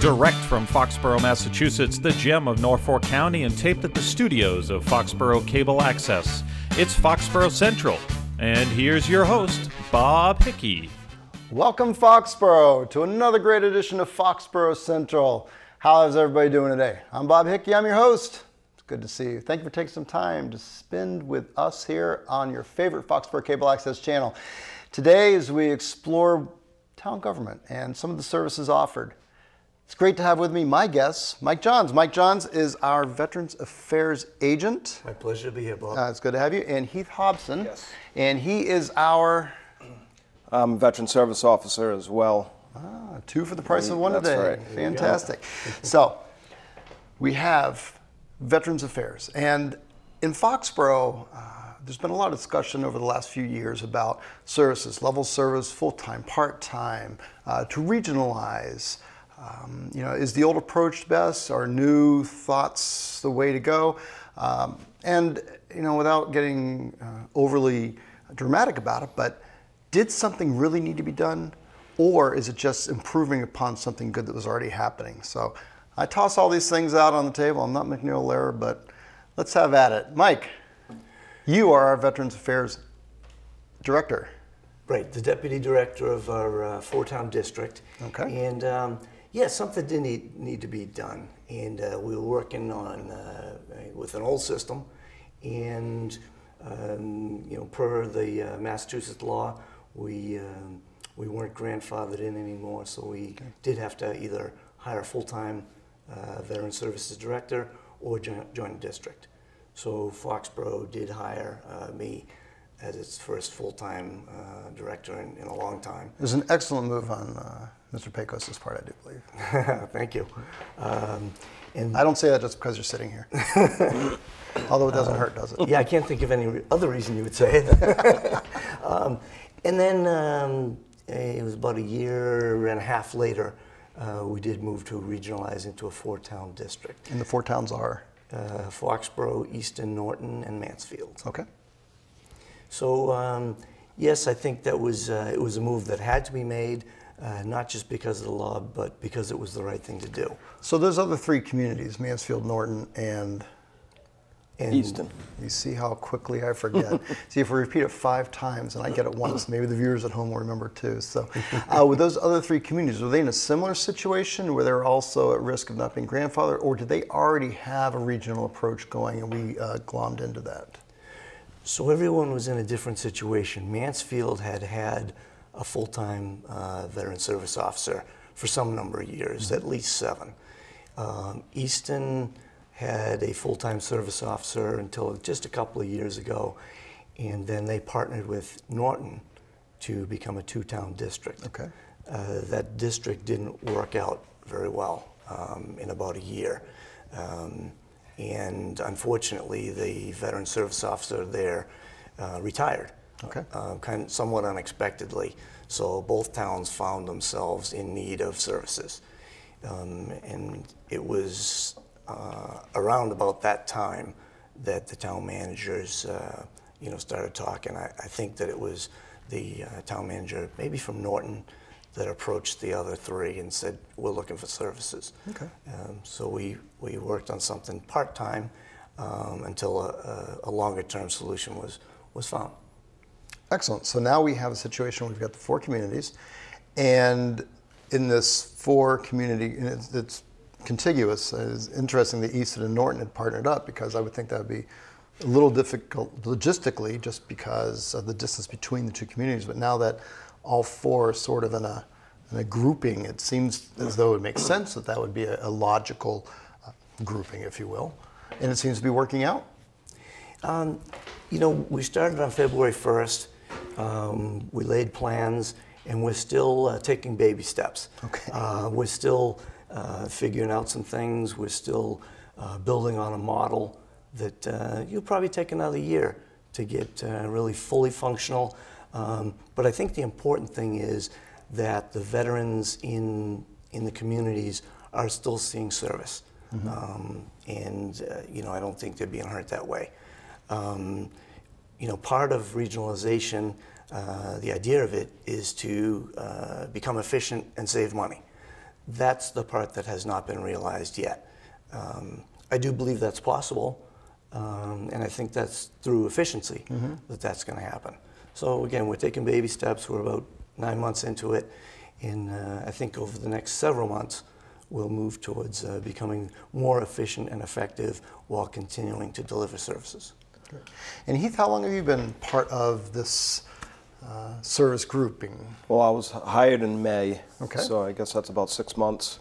Direct from Foxborough, Massachusetts, the gem of Norfolk County, and taped at the studios of Foxborough Cable Access. It's Foxborough Central. And here's your host, Bob Hickey. Welcome, Foxborough, to another great edition of Foxborough Central. How is everybody doing today? I'm Bob Hickey, I'm your host. It's good to see you. Thank you for taking some time to spend with us here on your favorite Foxborough Cable Access channel. Today, as we explore town government and some of the services offered, it's great to have with me my guest, Mike Johns. Mike Johns is our Veterans Affairs agent. My pleasure to be here, Bob. Uh, it's good to have you. And Heath Hobson. Yes. And he is our I'm a veteran service officer as well. ah, two for the price of one That's today. right. Fantastic. so we have Veterans Affairs. And in Foxborough, uh, there's been a lot of discussion over the last few years about services, level service, full time, part time, uh, to regionalize. Um, you know, is the old approach best? Are new thoughts the way to go? Um, and you know, without getting uh, overly dramatic about it, but did something really need to be done, or is it just improving upon something good that was already happening? So I toss all these things out on the table. I'm not MacNeil Lehrer, but let's have at it. Mike, you are our Veterans Affairs Director. Right, the deputy director of our uh, four-town district. Okay. And um, yeah, something did need, need to be done. And uh, we were working on uh, with an old system, and um, you know, per the uh, Massachusetts law, we um, we weren't grandfathered in anymore, so we did have to either hire a full-time uh, veteran services director or join, join a district. So Foxborough did hire uh, me as its first full-time uh, director in, in a long time. It was an excellent move on uh, Mr. Paicos' part, I do believe. Thank you. Um, and I don't say that just because you're sitting here. Although it doesn't hurt, does it? yeah, I can't think of any re- other reason you would say it. um, and then um, it was about a year and a half later, uh, we did move to regionalize into a four-town district: And the four towns are uh, Foxborough, Easton, Norton, and Mansfield. okay. So um, yes, I think that was uh, it was a move that had to be made, uh, not just because of the law, but because it was the right thing to do. So those other three communities, Mansfield, Norton, and And Easton. You see how quickly I forget. see, if we repeat it five times and I get it once, maybe the viewers at home will remember too. So, uh, with those other three communities, were they in a similar situation where they're also at risk of not being grandfathered, or did they already have a regional approach going and we uh, glommed into that? So everyone was in a different situation. Mansfield had had a full-time uh, veteran service officer for some number of years, at least seven. Um, Easton had a full-time service officer until just a couple of years ago, and then they partnered with Norton to become a two-town district. Okay. Uh, that district didn't work out very well um, in about a year. Um, and unfortunately, the veteran service officer there uh, retired, Okay. uh, kind of somewhat unexpectedly. So both towns found themselves in need of services. Um, and it was uh, around about that time that the town managers, uh, you know, started talking. I, I think that it was the uh, town manager, maybe from Norton, that approached the other three and said, "We're looking for services." Okay. Um, so we we worked on something part time um, until a, a, longer term solution was was found. Excellent. So now we have a situation where we've got the four communities, and in this four community, and it's, it's contiguous. It's interesting that Easton and Norton had partnered up because I would think that would be a little difficult logistically just because of the distance between the two communities. But now that all four sort of in a, in a grouping, it seems as though it makes sense that that would be a, a logical uh, grouping, if you will. And it seems to be working out. Um, you know, we started on February 1st. Um, we laid plans, and we're still uh, taking baby steps. Okay. Uh, we're still uh, figuring out some things. We're still uh, building on a model that uh, you'll probably take another year to get uh, really fully functional. Um, but I think the important thing is that the veterans in in the communities are still seeing service, um, and uh, you know I don't think they're being hurt that way. Um, you know, part of regionalization, uh, the idea of it is to uh, become efficient and save money. That's the part that has not been realized yet. Um, I do believe that's possible, um, and I think that's through efficiency that that's going to happen. So again, we're taking baby steps. We're about nine months into it, and uh, I think over the next several months, we'll move towards uh, becoming more efficient and effective while continuing to deliver services. And Heath, how long have you been part of this uh, service grouping? Well, I was hired in May, Okay. so I guess that's about six months.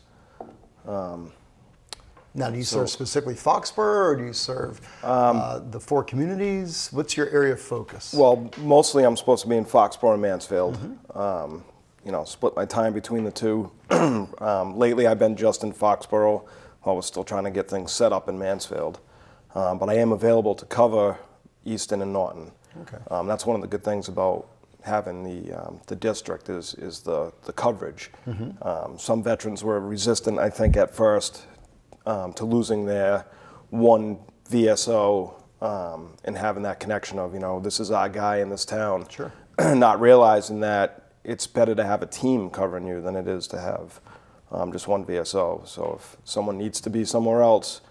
Now, do you So- serve specifically Foxborough, or do you serve uh, the four communities? What's your area of focus? Well, mostly I'm supposed to be in Foxborough and Mansfield. Um, you know, split my time between the two. um, lately, I've been just in Foxborough. I was still trying to get things set up in Mansfield, um, but I am available to cover Easton and Norton. Okay. Um, that's one of the good things about having the um, the district is is the the coverage. Um, some veterans were resistant, I think, at first um, to losing their one VSO um, and having that connection of you know this is our guy in this town. Sure. Not realizing that it's better to have a team covering you than it is to have um, just one VSO. So if someone needs to be somewhere else,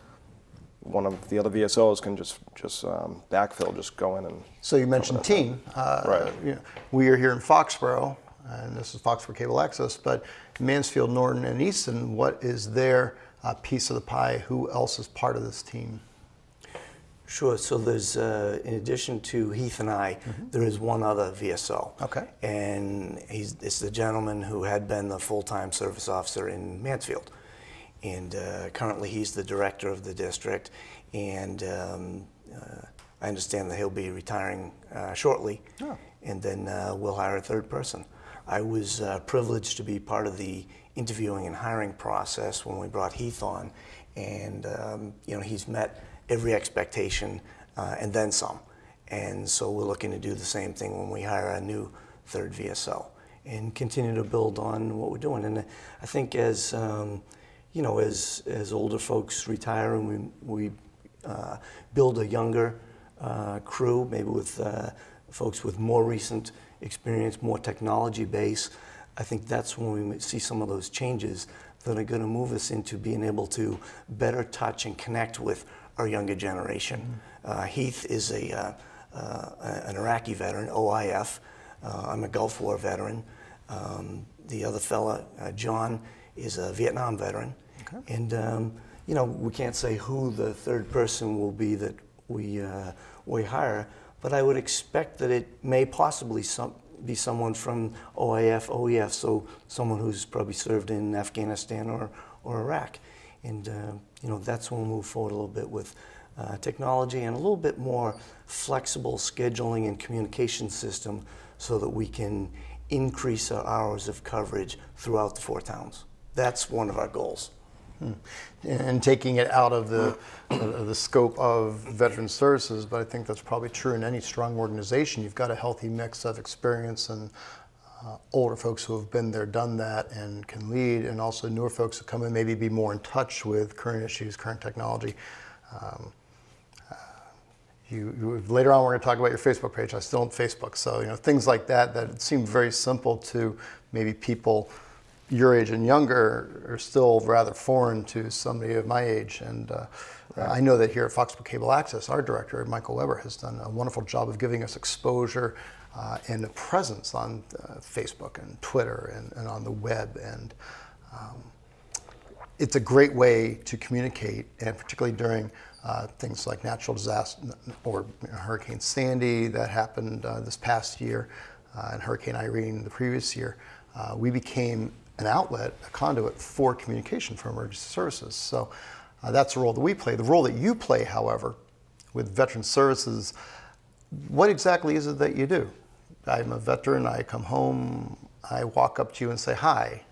one of the other VSOs can just just um, backfill, just go in and. So you mentioned team. Uh, Right. you know, we are here in Foxborough, and this is Foxborough Cable Access, but Mansfield, Norton, and Easton, what is their uh, piece of the pie? Who else is part of this team? Sure. So there's, uh, in addition to Heath and I, there is one other VSO. Okay. And he's it's the gentleman who had been the full-time service officer in Mansfield, and uh, currently he's the director of the district. And um, uh, I understand that he'll be retiring uh, shortly, Oh. and then uh, we'll hire a third person. I was uh, privileged to be part of the interviewing and hiring process when we brought Heath on, and um, you know he's met every expectation uh, and then some. And so we're looking to do the same thing when we hire a new third VSO and continue to build on what we're doing. And I think as um, you know, as as older folks retire and we we uh, build a younger uh, crew, maybe with uh, folks with more recent experience, more technology base. I think that's when we see some of those changes that are going to move us into being able to better touch and connect with our younger generation. Uh, Heath is a, uh, uh, an Iraqi veteran, OIF. Uh, I'm a Gulf War veteran. Um, the other fella, uh, John, is a Vietnam veteran. Okay. And, um, you know, we can't say who the third person will be that we, uh, we hire, but I would expect that it may possibly some, be someone from OIF, OEF, so someone who's probably served in Afghanistan or, or Iraq. And, uh, you know, that's when we'll move forward a little bit with uh, technology and a little bit more flexible scheduling and communication system so that we can increase our hours of coverage throughout the four towns. That's one of our goals. And taking it out of the, of the scope of veteran services, but I think that's probably true in any strong organization. You've got a healthy mix of experience and uh, older folks who have been there, done that, and can lead, and also newer folks who come in, maybe be more in touch with current issues, current technology. Um, uh, you, you, later on, we're going to talk about your Facebook page. I still on Facebook, so you know things like that that seem very simple to maybe people your age and younger are still rather foreign to somebody of my age. And uh, I know that here at Foxborough Cable Access, our director, Michael Weber, has done a wonderful job of giving us exposure uh, and a presence on uh, Facebook and Twitter and, and, on the web. And um, it's a great way to communicate, and particularly during uh, things like natural disaster or Hurricane Sandy that happened uh, this past year, uh, and Hurricane Irene the previous year. Uh, we became an outlet, a conduit for communication for emergency services. So uh, that's the role that we play. The role that you play, however, with veteran services, what exactly is it that you do? I'm a veteran, I come home, I walk up to you and say hi.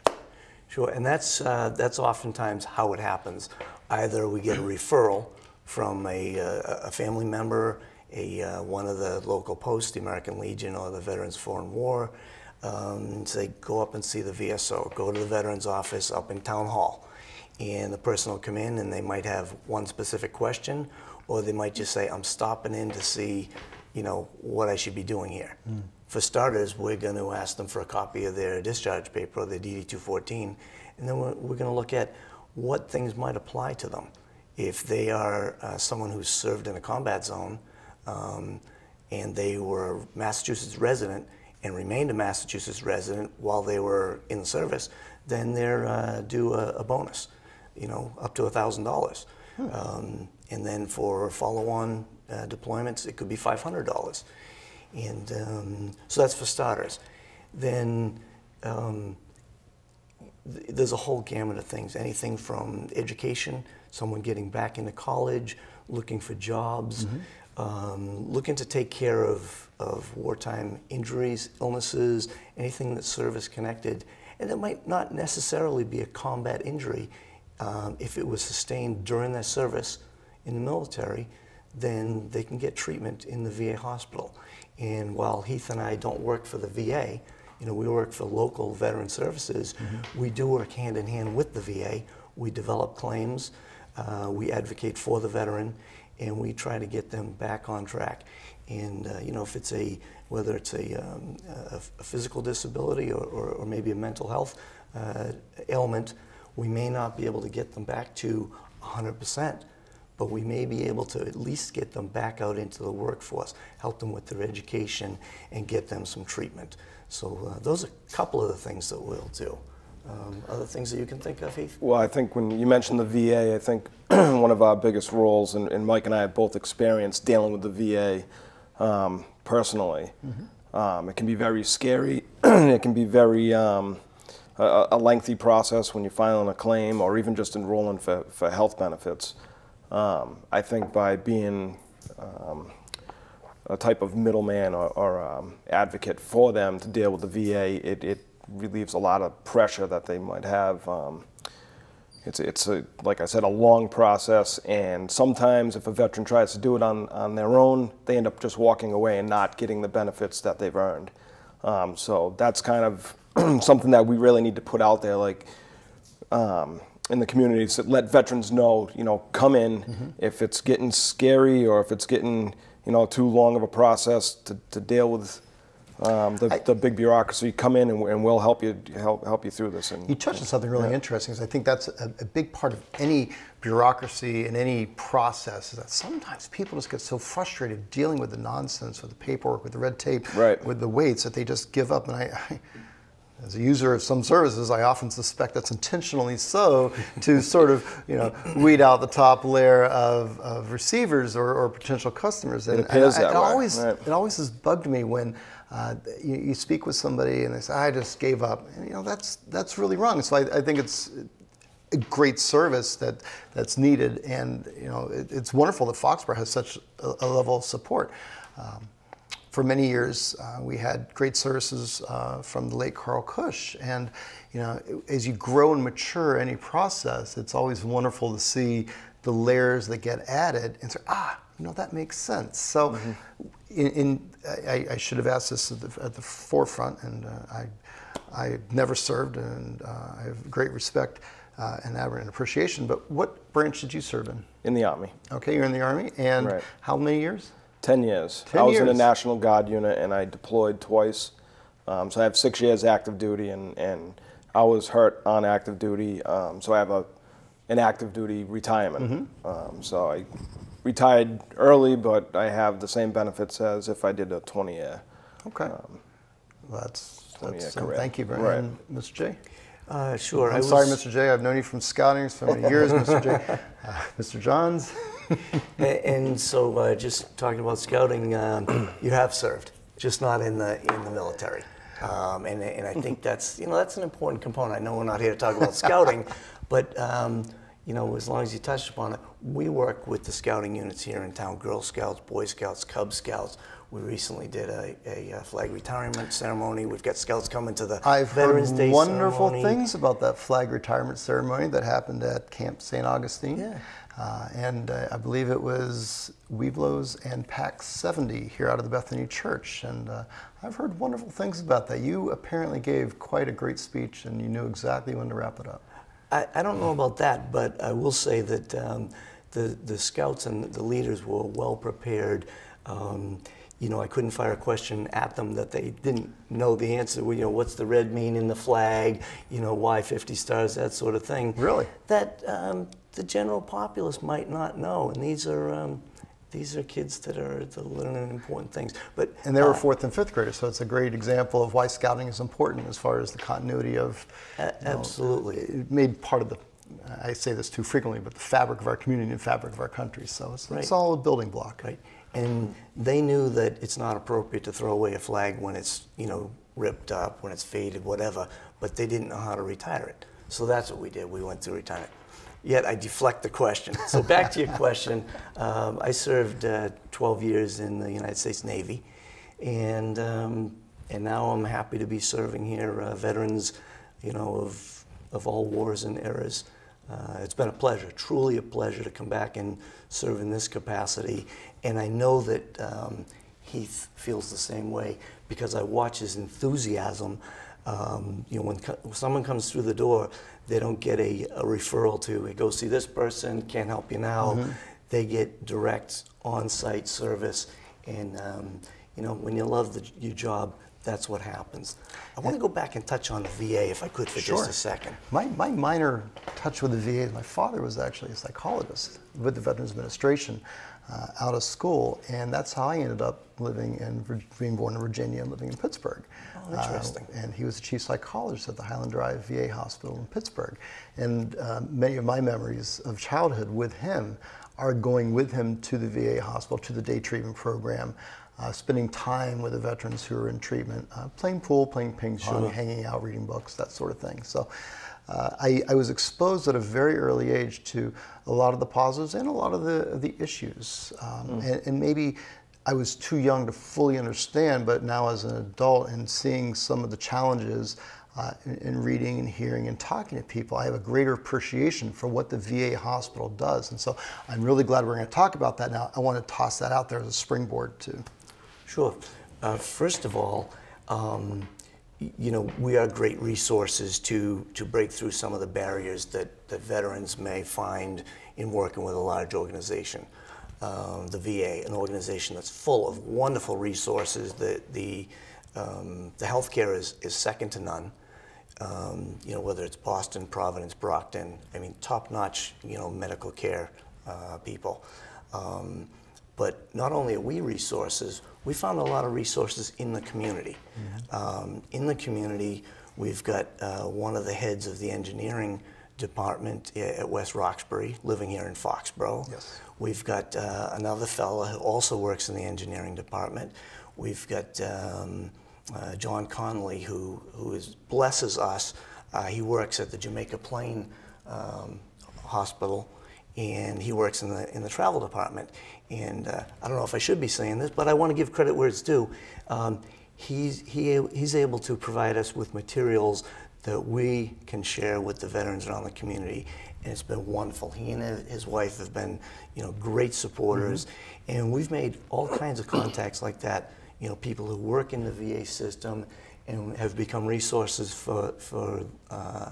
Sure, and that's, uh, that's oftentimes how it happens. Either we get a referral from a, uh, a family member, a, uh, one of the local posts, the American Legion or the Veterans Foreign War, um, say go up and see the VSO, go to the Veterans Office up in Town Hall. And the person will come in and they might have one specific question, or they might just say, I'm stopping in to see, you know, what I should be doing here. For starters, we're going to ask them for a copy of their discharge paper or their DD 214, and then we're, we're going to look at what things might apply to them. If they are uh, someone who's served in a combat zone um, and they were a Massachusetts resident and remained a Massachusetts resident while they were in the service, then they're uh, due a, a bonus, you know, up to $1,000. Um, and then for follow-on uh, deployments, it could be $500. And um, so that's for starters. Then um, th- there's a whole gamut of things, anything from education, someone getting back into college, looking for jobs, um, looking to take care of, of wartime injuries, illnesses, anything that's service connected. And it might not necessarily be a combat injury. Um, if it was sustained during their service in the military, then they can get treatment in the VA hospital. And while Heath and I don't work for the VA, you know, we work for local veteran services. We do work hand in hand with the VA. We develop claims, uh, we advocate for the veteran, and we try to get them back on track. And uh, you know, if it's a whether it's a, um, a, a physical disability or, or, or maybe a mental health uh, ailment, we may not be able to get them back to 100%, but we may be able to at least get them back out into the workforce, help them with their education, and get them some treatment. So uh, those are a couple of the things that we'll do. Um, other things that you can think of, Heath? Well, I think when you mentioned the VA, I think one of our biggest roles, and, and Mike and I have both experienced dealing with the VA um, personally. Um, it can be very scary. it can be very um, a, a lengthy process when you're filing a claim or even just enrolling for, for health benefits. Um, I think by being um, a type of middleman or, or um, advocate for them to deal with the VA, it, it relieves a lot of pressure that they might have. Um, it's, it's a, like I said, a long process, and sometimes if a veteran tries to do it on, on their own, they end up just walking away and not getting the benefits that they've earned. Um, so that's kind of something that we really need to put out there, like um, in the communities, that let veterans know, you know, come in if it's getting scary or if it's getting, you know, too long of a process to, to deal with um, the, the big bureaucracy. Come in and, and we'll help you help help you through this. And You touched on something really interesting. 'cause I think that's a, a big part of any bureaucracy and any process is that sometimes people just get so frustrated dealing with the nonsense, with the paperwork, with the red tape, Right. with the weights that they just give up. And I, I, as a user of some services, I often suspect that's intentionally so to sort of, you know, weed out the top layer of, of receivers or, or potential customers. And, appears and I- that it way, always right. it always has bugged me when uh, you, you speak with somebody and they say, "I just gave up." And, you know, that's that's really wrong. So I, I think it's a great service that that's needed, and you know, it, it's wonderful that Foxborough has such a, a level of support. Um, for many years, uh, we had great services uh, from the late Carl Cush, and you know, as you grow and mature any process, it's always wonderful to see the layers that get added and say, ah, you know, that makes sense. So, in, in I, I should have asked this at the, at the forefront, and uh, I, I never served, and uh, I have great respect uh, and admiration and appreciation. But what branch did you serve in? in the army. Okay, you're in the army, and Right. how many years? 10 years. 10 I was in a. National Guard unit and I deployed twice. Um, so I have six years active duty and, and I was hurt on active duty. Um, so I have a, an active duty retirement. Mm-hmm. Um, so I retired early, but I have the same benefits as if I did a 20 year. Okay. Well, that's, 20 that's year uh, career. thank you very much. And Mr. J? Uh, sure. I I'm sorry, was- Mr. J. I've known you from scouting for many years, Mr. J. Uh, Mr. Johns? And so, uh, just talking about scouting, um, you have served, just not in the in the military, um, and and I think that's you know that's an important component. I know we're not here to talk about scouting, but um, you know as long as you touched upon it, we work with the scouting units here in town: Girl Scouts, Boy Scouts, Cub Scouts. We recently did a, a, uh flag retirement ceremony. We've got scouts coming to the I've Veterans heard Day wonderful ceremony. things about that flag retirement ceremony that happened at Camp St. Augustine. Yeah. Uh, and uh, I believe it was Webelos and Pax 70 here out of the Bethany Church. And uh, I've heard wonderful things about that. You apparently gave quite a great speech and you knew exactly when to wrap it up. I, I don't know about that, but I will say that um, the, the scouts and the leaders were well prepared. Um, you know, I couldn't fire a question at them that they didn't know the answer. Well, You know, what's the red mean in the flag? You know, why 50 stars? That sort of thing. Really? That um, the general populace might not know, and these are um, these are kids that are that are learning important things. But And they were uh, fourth and fifth graders, so it's a great example of why scouting is important as far as the continuity of. A- you know, absolutely. it made part of the. I say this too frequently, but the fabric of our community and fabric of our country. So it's, Right. it's all a building block. Right. And they knew that it's not appropriate to throw away a flag when it's, you know, ripped up, when it's faded, whatever, but they didn't know how to retire it. So that's what we did. We went through retirement. Yet I deflect the question. So back to your question. Um, I served uh, 12 years in the United States Navy, and um, and now I'm happy to be serving here, uh, veterans, you know, of of all wars and eras. Uh, it's been a pleasure, truly a pleasure to come back and serve in this capacity. And I know that um, Heath feels the same way because I watch his enthusiasm. Um, you know, when, co- when someone comes through the door, they don't get a, a referral to "Hey, go see this person, can't help you now. They get direct on-site service, and um, you know, when you love the, your job, that's what happens. I want to go back and touch on the VA, if I could, for just a second. My, my minor touch with the VA, my father was actually a psychologist with the Veterans Administration uh, out of school, and that's how I ended up living in, being born in Virginia and living in Pittsburgh. Oh, interesting. Uh, and he was the chief psychologist at the Highland Drive VA Hospital in Pittsburgh. And uh, many of my memories of childhood with him are going with him to the VA hospital, to the day treatment program, uh, spending time with the veterans who are in treatment, uh, playing pool, playing ping pong, hanging out, reading books, that sort of thing. So uh, I, I was exposed at a very early age to a lot of the positives and a lot of the, the issues. Um, and, and maybe I was too young to fully understand, but now as an adult and seeing some of the challenges uh, in, in reading and hearing and talking to people, I have a greater appreciation for what the VA hospital does. And so I'm really glad we're going to talk about that now. I want to toss that out there as a springboard too. Sure. Uh, first of all, um, you know, we are great resources to, to break through some of the barriers that, that veterans may find in working with a large organization. Um, the VA, an organization that's full of wonderful resources. The, the, um, the healthcare is, is second to none. Um, you know, whether it's Boston, Providence, Brockton, I mean, top-notch, you know, medical care uh, people. But not only are we resources, we found a lot of resources in the community. Um, in the community, we've got uh, one of the heads of the engineering department at West Roxbury, living here in Foxborough. Yes. We've got uh, another fellow who also works in the engineering department. We've got um, uh, John Conley, who, who is, blesses us. Uh, he works at the Jamaica Plain um, Hospital, and he works in the, in the travel department. And uh, I don't know if I should be saying this, but I want to give credit where it's due. Um, he's, he, he's able to provide us with materials that we can share with the veterans around the community. And it's been wonderful. He and his wife have been, you know, great supporters. And we've made all kinds of contacts like that, you know, people who work in the VA system and have become resources for, for, uh,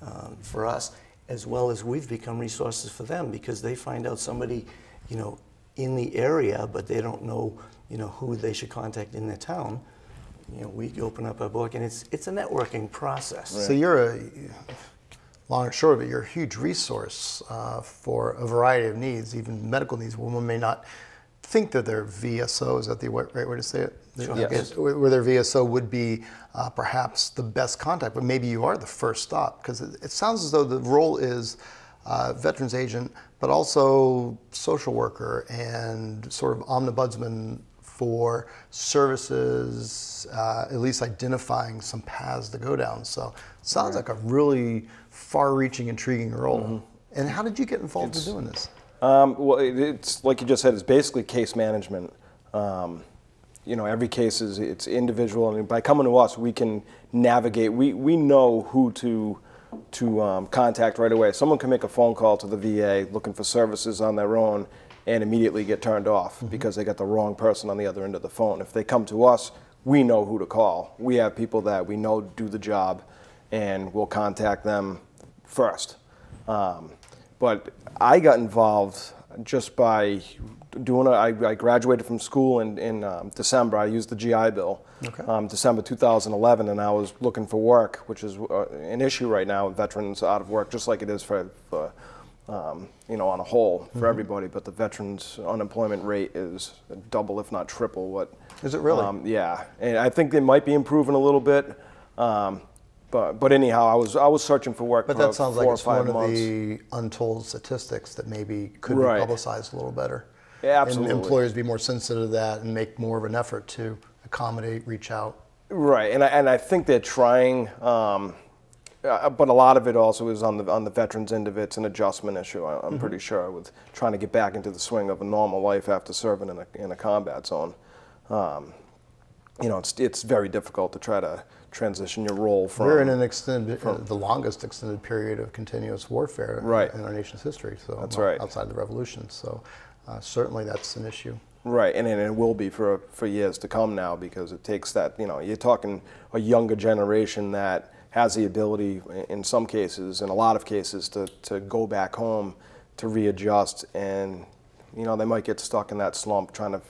um, for us, as well as we've become resources for them because they find out somebody, you know, in the area, but they don't know, you know, who they should contact in their town. You know, we open up a book, and it's it's a networking process. So you're a, long and short of it, you're a huge resource uh, for a variety of needs, even medical needs, Women may not think that their VSO, is that the right right way to say it? Sure. Yes. Yes. Where where their VSO would be uh, perhaps the best contact, but maybe you are the first stop, because it, it sounds as though the role is uh, veterans agent, but also social worker and sort of omnibudsman for services, uh, at least identifying some paths to go down. So it sounds like a really far-reaching, intriguing role. And how did you get involved in doing this? Um, well, it, it's like you just said. It's basically case management. Um, you know, every case is it's individual, and by coming to us, we can navigate. We we know who to to um, contact right away. Someone can make a phone call to the VA looking for services on their own, and immediately get turned off because they got the wrong person on the other end of the phone. If they come to us, we know who to call. We have people that we know do the job, and we'll contact them first. Um, but I got involved just by doing. A, I, I graduated from school in in um, December. I used the GI Bill, Okay. um, December 2011, and I was looking for work, which is uh, an issue right now with veterans out of work, just like it is for. for um, you know, on a whole for everybody, but the veterans' unemployment rate is double, if not triple, what. Is it really? Um, yeah, and I think they might be improving a little bit, um, but but anyhow, I was I was searching for work. But for that sounds like it's one months. of the untold statistics that maybe could Right. be publicized a little better. Yeah, absolutely. And employers be more sensitive to that and make more of an effort to accommodate, reach out. Right, and I, and I think they're trying, um, uh, but a lot of it also is on the on the veterans end of it. It's an adjustment issue. I- I'm pretty sure with trying to get back into the swing of a normal life after serving in a in a combat zone. Um, you know, it's it's very difficult to try to transition your role from. We're in an extended, uh, the longest extended period of continuous warfare Right. in our nation's history. So right. outside the revolution. So uh, certainly that's an issue. Right, and, and it will be for for years to come now because it takes that you know you're talking a younger generation that has the ability in some cases, in a lot of cases, to, to go back home to readjust, and you know they might get stuck in that slump trying to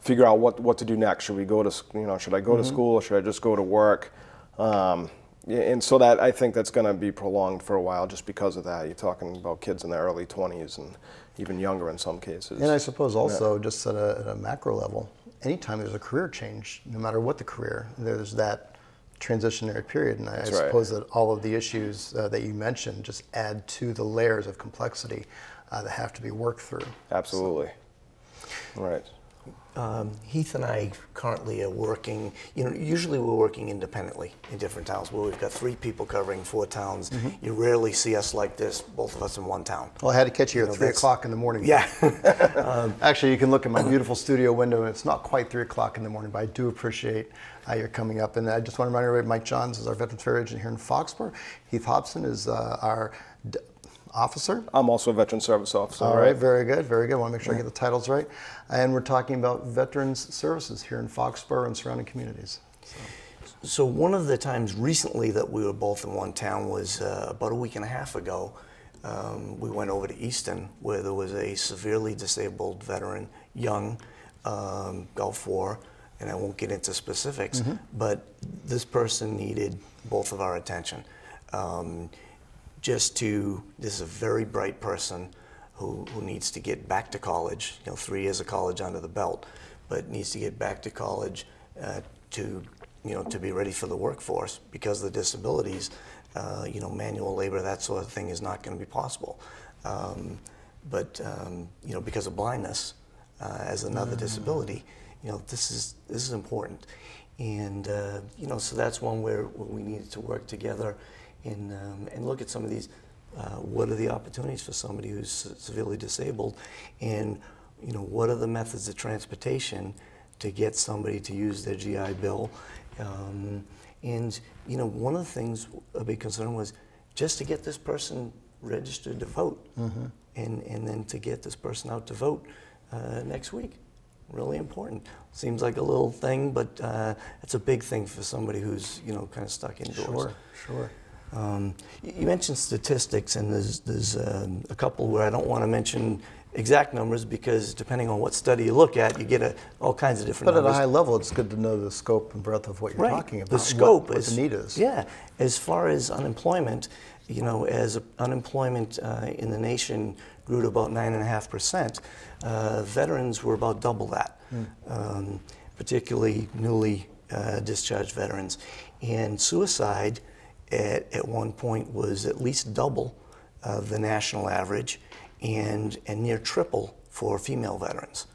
figure out what, what to do next. Should we go to you know should I go to school or should I just go to work? Um, and so that I think that's going to be prolonged for a while just because of that. You're talking about kids in their early 20s and even younger in some cases. And I suppose also, just at a, at a macro level, anytime there's a career change, no matter what the career, there's that transitionary period. And I, I That's right. suppose that all of the issues uh, that you mentioned just add to the layers of complexity uh, that have to be worked through. Absolutely. Right. Um, Heath and I currently are working, you know, usually we're working independently in different towns where we've got three people covering four towns. You rarely see us like this, both of us in one town. Well, I had to catch you You at know, three o'clock in the morning. Yeah. Actually, you can look at my beautiful studio window, and it's not quite three o'clock in the morning, but I do appreciate uh, your coming up. And I just want to remind everybody, Mike Johns is our Veterans Fair agent here in Foxborough. Heath Hobson is uh, our officer. I'm also a veteran service officer. All right, very good, very good. want to make sure I get the titles right. And we're talking about veterans services here in Foxborough and surrounding communities. So one of the times recently that we were both in one town was uh, about a week and a half ago. Um, we went over to Easton where there was a severely disabled veteran, young, um, Gulf War, and I won't get into specifics, but this person needed both of our attention. Um, just to, this is a very bright person who, who needs to get back to college, you know, three years of college under the belt, but needs to get back to college uh, to, you know, to be ready for the workforce because of the disabilities, uh, you know, manual labor, that sort of thing is not going to be possible. Um, but, um, you know, because of blindness uh, as another disability, you know, this is, this is important. And, uh, you know, so that's one where, where we needed to work together and, um, and look at some of these. Uh, what are the opportunities for somebody who's se- severely disabled? And, you know, what are the methods of transportation to get somebody to use their GI Bill? Um, and, you know, one of the things a big concern was just to get this person registered to vote and, and then to get this person out to vote uh, next week really important. Seems like a little thing, but uh, it's a big thing for somebody who's you know kind of stuck indoors. Sure, sure. Um, you mentioned statistics, and there's there's um, a couple where I don't want to mention exact numbers because depending on what study you look at, you get a, all kinds of different But at a high level, it's good to know the scope and breadth of what you're Right. talking about. The scope what, is the need is. Yeah, as far as unemployment, you know, as unemployment uh, in the nation grew to about nine and a half percent, uh, veterans were about double that, um, particularly newly uh, discharged veterans, and suicide at, at one point was at least double uh, the national average, and and near triple for female veterans.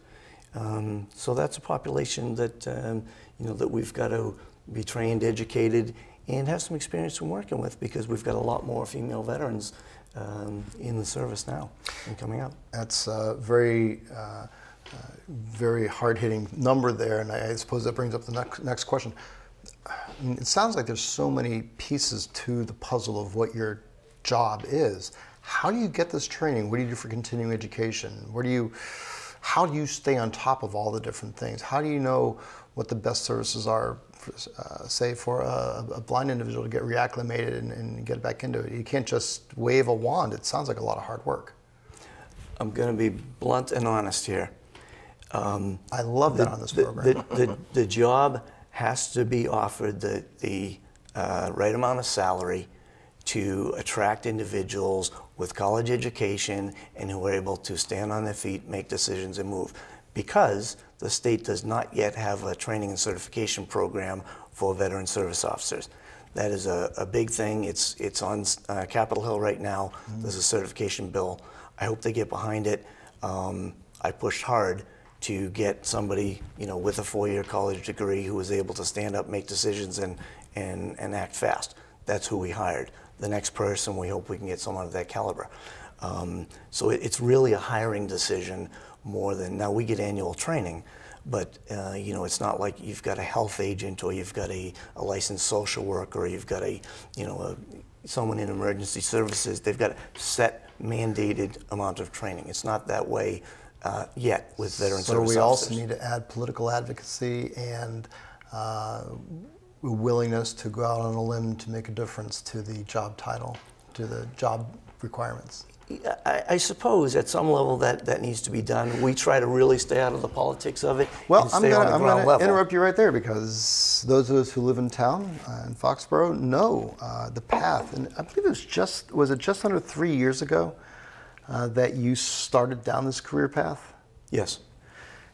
Um, so that's a population that um, you know that we've got to be trained, educated, and have some experience in working with because we've got a lot more female veterans um, in the service now and coming up. That's a very, uh, uh, very hard-hitting number there, and I, I suppose that brings up the next, next question. I mean, it sounds like there's so many pieces to the puzzle of what your job is. How do you get this training? What do you do for continuing education? Where do you, how do you stay on top of all the different things? How do you know what the best services are, for, uh, say, for a, a blind individual to get reacclimated and, and get back into it? You can't just wave a wand. It sounds like a lot of hard work. I'm going to be blunt and honest here. Um, I love that on this the, program. The, the, the job has to be offered the, the uh, right amount of salary to attract individuals with college education and who are able to stand on their feet, make decisions, and move. Because the state does not yet have a training and certification program for veteran service officers. That is a, a big thing. It's, it's on uh, Capitol Hill right now. Mm-hmm. There's a certification bill. I hope they get behind it. Um, I pushed hard to get somebody, you know, with a four-year college degree who was able to stand up, make decisions, and, and, and act fast. That's who we hired. The next person, we hope we can get someone of that caliber. Um, so it, it's really a hiring decision more than now we get annual training, but uh, you know it's not like you've got a health agent or you've got a, a licensed social worker or you've got a you know a, someone in emergency services. They've got a set mandated amount of training. It's not that way uh, yet with veteran so service we officers. also need to add political advocacy and uh, willingness to go out on a limb to make a difference to the job title, to the job requirements. I, I, suppose at some level that, that needs to be done. We try to really stay out of the politics of it. Well, I'm going to interrupt you right there because those of us who live in town uh, in Foxborough know uh, the path. And I believe it was just was it just under three years ago uh, that you started down this career path. Yes.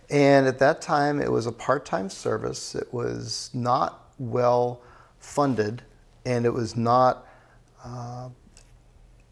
And at that time, it was a part-time service. It was not well funded, and it was not uh,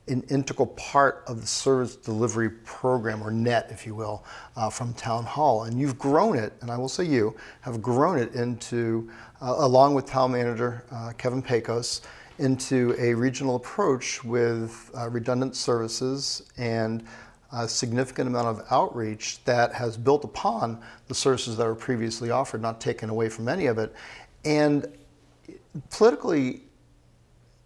an integral part of the service delivery program, or net, if you will, uh, from Town Hall. And you've grown it, and I will say you have grown it into, uh, along with Town Manager uh, Kevin Paicos, into a regional approach with uh, redundant services and a significant amount of outreach that has built upon the services that were previously offered, not taken away from any of it. And politically,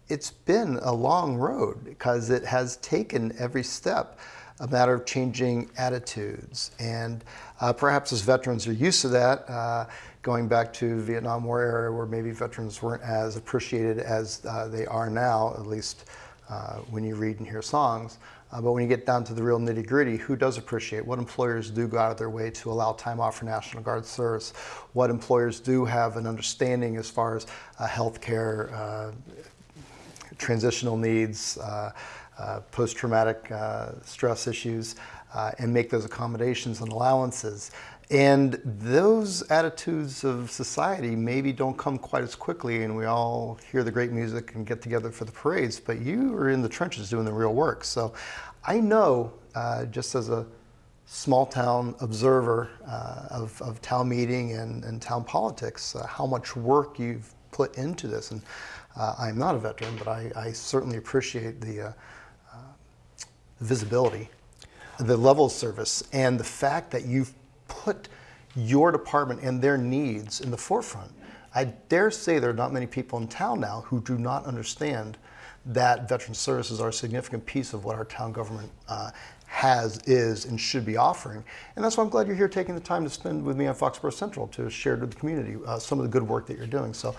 it's been a long road because it has taken every step a matter of changing attitudes. And uh, perhaps as veterans are used to that, uh, going back to Vietnam War era where maybe veterans weren't as appreciated as uh, they are now, at least uh, when you read and hear songs. Uh, but when you get down to the real nitty gritty, who does appreciate? What employers do go out of their way to allow time off for National Guard service? What employers do have an understanding as far as uh, health care, transitional needs, uh, uh, post traumatic uh, and make those accommodations and allowances. And those attitudes of society maybe don't come quite as quickly, and we all hear the great music and get together for the parades, but you are in the trenches doing the real work. So I know, uh, just as a small town observer uh, of, of town meeting and, and town politics, uh, how much work you've put into this. And uh, I'm not a veteran, but I, I certainly appreciate the, uh, uh, visibility, the level of service, and the fact that you've put your department and their needs in the forefront. I dare say there are not many people in town now who do not understand that veteran services are a significant piece of what our town government uh, has, is, and should be offering. And that's why I'm glad you're here taking the time to spend with me on Foxborough Central to share with the community uh, some of the good work that you're doing. So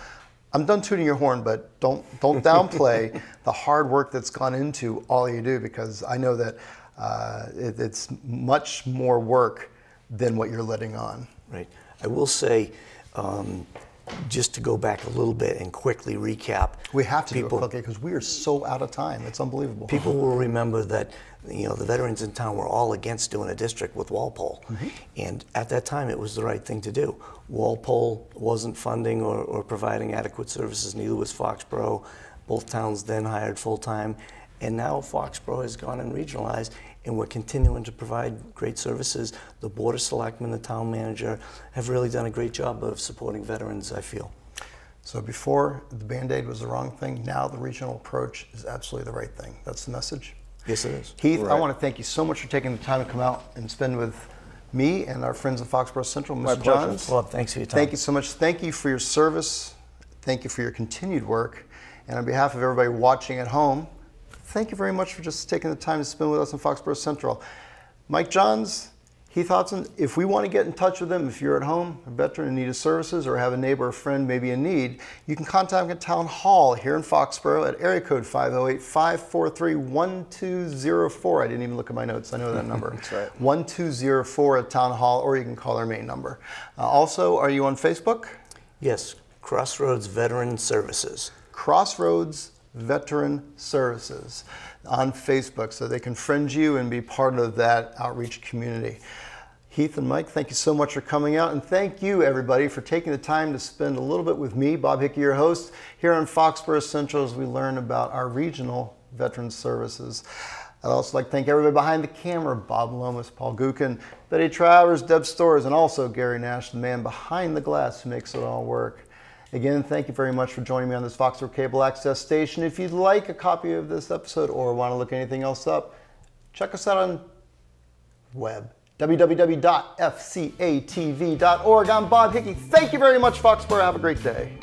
I'm done tooting your horn, but don't don't downplay the hard work that's gone into all you do because I know that uh, it, it's much more work than what you're letting on. Right. I will say, um, just to go back a little bit and quickly recap. We have to people, do it quickly because we are so out of time. It's unbelievable. People will remember that you know the veterans in town were all against doing a district with Walpole, mm-hmm. and at that time it was the right thing to do. Walpole wasn't funding or, or providing adequate services. Neither was Foxborough. Both towns then hired full time, and now Foxborough has gone and regionalized, and we're continuing to provide great services. The Board of Selectmen, the town manager, have really done a great job of supporting veterans, I feel. So before the Band-Aid was the wrong thing, now the regional approach is absolutely the right thing. That's the message. Yes, it is. Heath, right. I want to thank you so much for taking the time to come out and spend with me and our friends at Foxborough Central, Mr. Johns. Well, thanks for your time. Thank you so much. Thank you for your service. Thank you for your continued work. And on behalf of everybody watching at home, thank you very much for just taking the time to spend with us in Foxborough Central. Mike Johns, Heath Hodson, if we want to get in touch with them, if you're at home, a veteran in need of services, or have a neighbor or friend maybe in need, you can contact them at Town Hall here in Foxborough at area code 508 543 1204. I didn't even look at my notes, I know that number. That's right. 1204 at Town Hall, or you can call our main number. Uh, also, are you on Facebook? Yes, Crossroads Veteran Services. Crossroads Veteran Services on Facebook so they can friend you and be part of that outreach community. Heath and Mike, thank you so much for coming out. And thank you, everybody, for taking the time to spend a little bit with me, Bob Hickey, your host, here on Foxborough Central as we learn about our regional veteran services. I'd also like to thank everybody behind the camera Bob Lomas, Paul Gukin, Betty Travers, Deb Stores, and also Gary Nash, the man behind the glass who makes it all work. Again, thank you very much for joining me on this Foxborough Cable Access station. If you'd like a copy of this episode or want to look anything else up, check us out on web www.fcatv.org. I'm Bob Hickey. Thank you very much, Foxborough. Have a great day.